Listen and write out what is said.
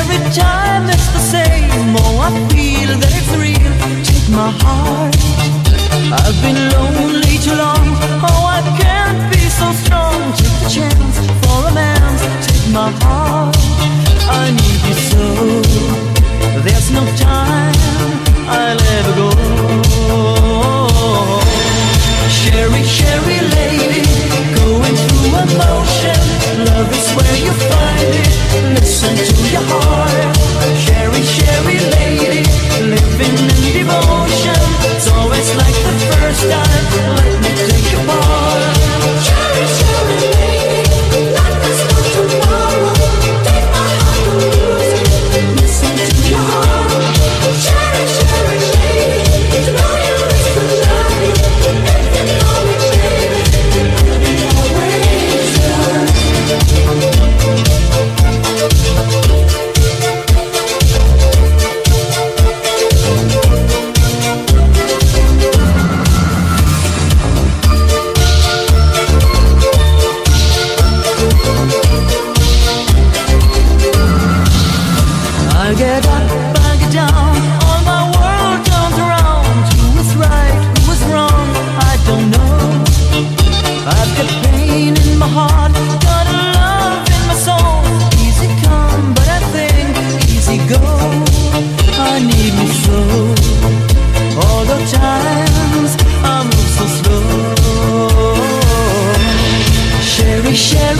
every time it's the same. Oh, I feel that it's real. Take my heart. I've been lonely. my heart, got a love in my soul. Easy come, but I think easy go. I need you so. All the times I move so slow. Cheri, Cheri.